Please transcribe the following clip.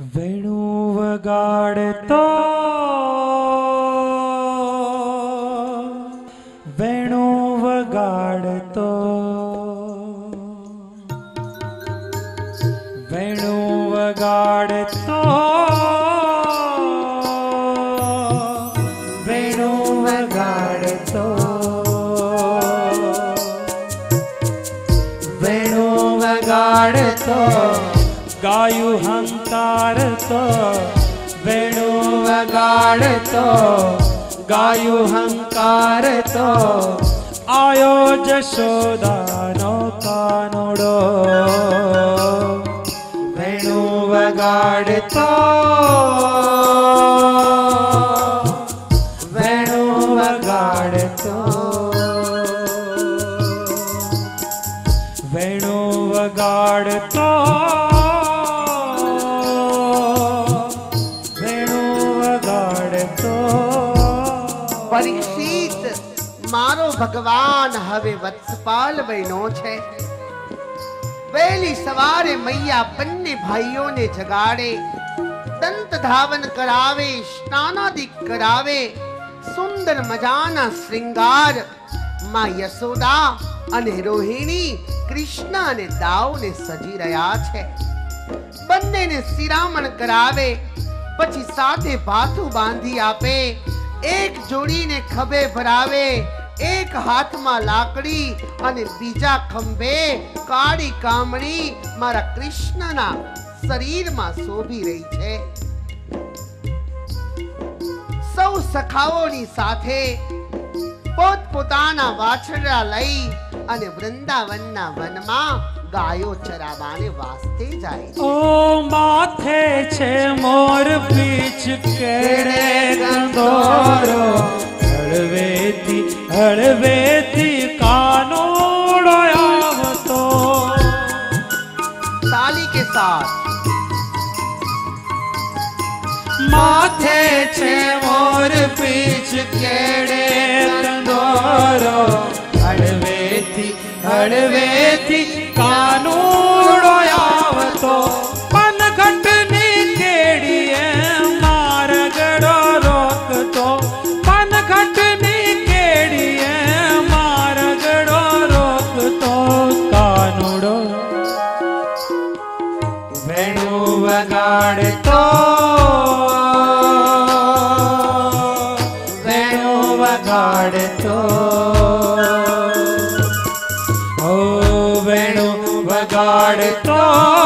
વેણુ વગાડતો. વેણુ વગાડતો. વેણુ વગાડતો. ગાયું હંકારતો વેણુ વગાડતો ગાયું હંકારતો આયો જશોદાનો કાનુડો વેણુ વગાડતો વેણુ વગાડતો વેણુ વગાડતો વગાડતો પરીક્ષિત મારો ભગવાન હવે વત્સપાલ બન્યો છે. વહેલી સવારે મૈયા બંને ભાઈઓને જગાડે, દંત ધાવન કરાવે, સ્નાનાદિક કરાવે, સુંદર મજાના શ્રૃંગારમાં યશોદા અને રોહિણી કૃષ્ણ અને દાવને સજી રહ્યા છે. બંનેને શિરામણ કરાવે પછી સાથે ભાથું બાંધી આપે. એક જોડીને ખભે ભરાવે, એક હાથમાં લાકડી અને બીજા ખંભે કાળી કામણી મારા કૃષ્ણના શરીરમાં શોભી રહી છે. સૌ સખાઓની સાથે પોત પોતાના વાછરડા લઈ અને વૃંદાવનના વનમાં ગાયો ચરાવાને વાસ્તે જાય ઓ માથે છે મોર પીછ કેડે કંદોરો હળવેથી હળવેથી કાનો આવતો. તાલી કે સાથ માથે છે હળવેથી કાનુડો આવતો પનઘટની કેડીએ મારગડો રોકતો પનઘટની કેડીએ મારગડો રોકતો, કાનુડો. વેણુ વગાડતો વેણુ વગાડતો. વગાડતો